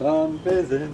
Zahnbesen.